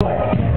But